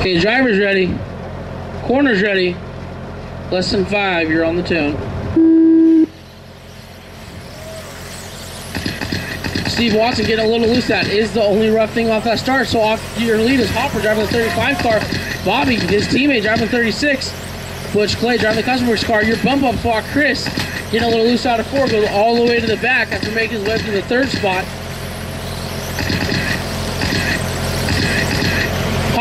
Okay, driver's ready. Corner's ready. Less than five, you're on the tune. Steve Watson getting a little loose. That is the only rough thing off that start. So off your lead is Hopper driving the 35 car. Bobby, his teammate, driving the 36. Butch Clay driving the customer's car. Your bump up spot, Chris, getting a little loose out of four, goes all the way to the back after making his way to the third spot.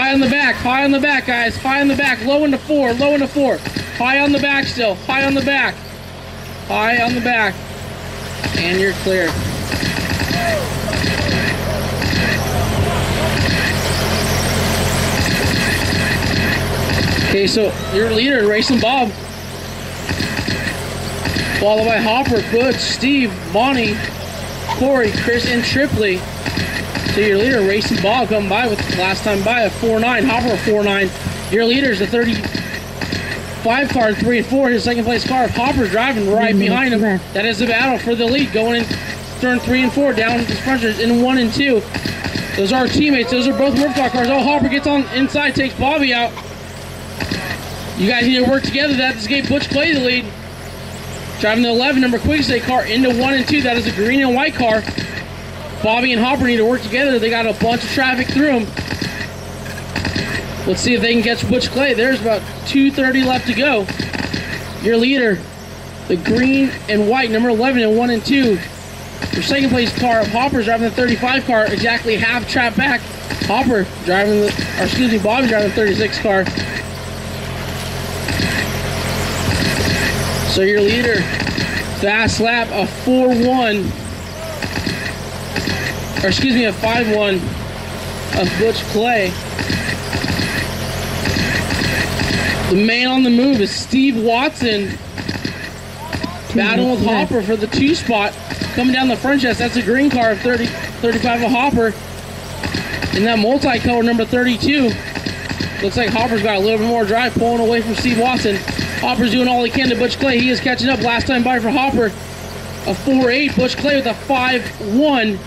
High on the back, high on the back, guys. High on the back, low into four, low into four. High on the back still, high on the back. High on the back. And you're clear. Okay, so your leader, Racing Bob. Followed by Hopper, Butch, Steve, Monty, Corey, Chris, and Tripley. So your leader, Racing Bob, coming by with last time by a 4-9. Hopper, 4-9. Your leader is the 35 car, 3 and 4. His second place car. Hopper's driving right mm-hmm. behind him. That is the battle for the lead. Going in turn 3 and 4. Down the front in 1 and 2. Those are our teammates. Those are both Murphy cars. Oh, Hopper gets on inside, takes Bobby out. You guys need to work together. That this game Butch Clay the lead. Driving the 11 number Quickstate car into 1 and 2. That is a green and white car. Bobby and Hopper need to work together. They got a bunch of traffic through them. Let's see if they can catch Butch Clay. There's about 2.30 left to go. Your leader, the green and white, number 11 and 1 and 2. Your second place car, Hopper's driving the 35 car, exactly half trap back. Hopper driving the, or excuse me, Bobby driving the 36 car. So your leader, fast lap, a 4-1, or excuse me, a 5-1 of Butch Clay. The man on the move is Steve Watson. Battling with hmm. Hopper for the two spot. Coming down the front chest, that's a green car of 30, 35 of Hopper. And that multi-color number 32. Looks like Hopper's got a little bit more drive pulling away from Steve Watson. Hopper's doing all he can to Butch Clay. He is catching up. Last time by for Hopper. A 4-8. Butch Clay with a 5-1.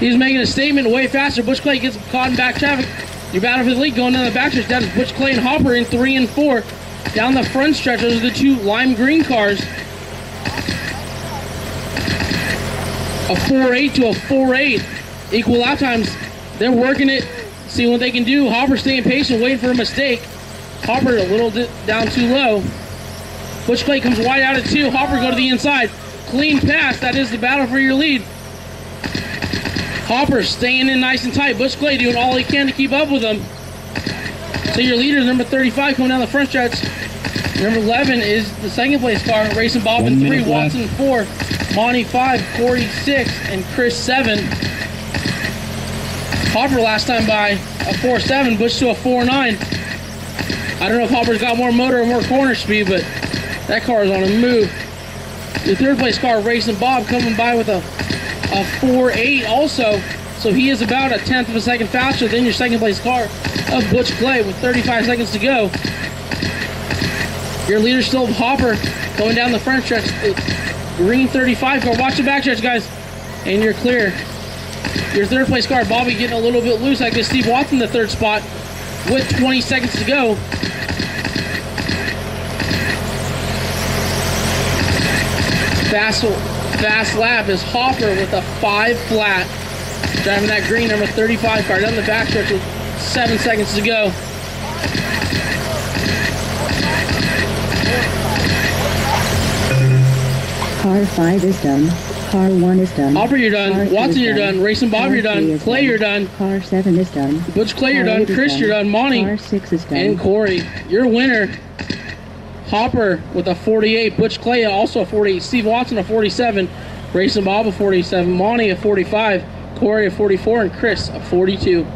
He's making a statement way faster. Butch Clay gets caught in back traffic. Your battle for the lead going down the back stretch. That is Butch Clay and Hopper in 3 and 4. Down the front stretch, those are the two lime green cars. A 4-8 to a 4-8. Equal lap times. They're working it, seeing what they can do. Hopper staying patient, waiting for a mistake. Hopper a little down too low. Butch Clay comes wide out at two. Hopper go to the inside. Clean pass. That is the battle for your lead. Hopper staying in nice and tight. Butch Clay doing all he can to keep up with him. So your leader is number 35 coming down the front stretch. Number 11 is the second place car. Racing Bob in three. Watson four. Monty five. Corey six. And Chris seven. Hopper last time by a 4-7. Butch to a 4-9. I don't know if Hopper's got more motor or more corner speed, but that car is on a move. The third place car, Racing Bob, coming by with a, a 4.8 also. So he is about a tenth of a second faster than your second place car of Butch Clay with 35 seconds to go. Your leader still Hopper going down the front stretch. Green 35 car. Watch the back stretch, guys. And you're clear. Your third place car, Bobby getting a little bit loose. I guess Steve Watson the third spot with 20 seconds to go. Fast, fast lap is Hopper with a five flat. Driving that green number 35 car down the backstretch with seven seconds to go. Car 5 is done. Car 1 is done. Hopper, you're done. Car Watson, you're done. Racing Bob, Car you're done. Clay, you're done. Car 7 is done. Butch Clay, you're done. Chris, you're done. Monty Car 6 is done. and Corey. Your winner, Hopper with a 48. Butch Clay also a 48. Steve Watson a 47. Racing Bob a 47. Monty a 45. Corey a 44. And Chris a 42.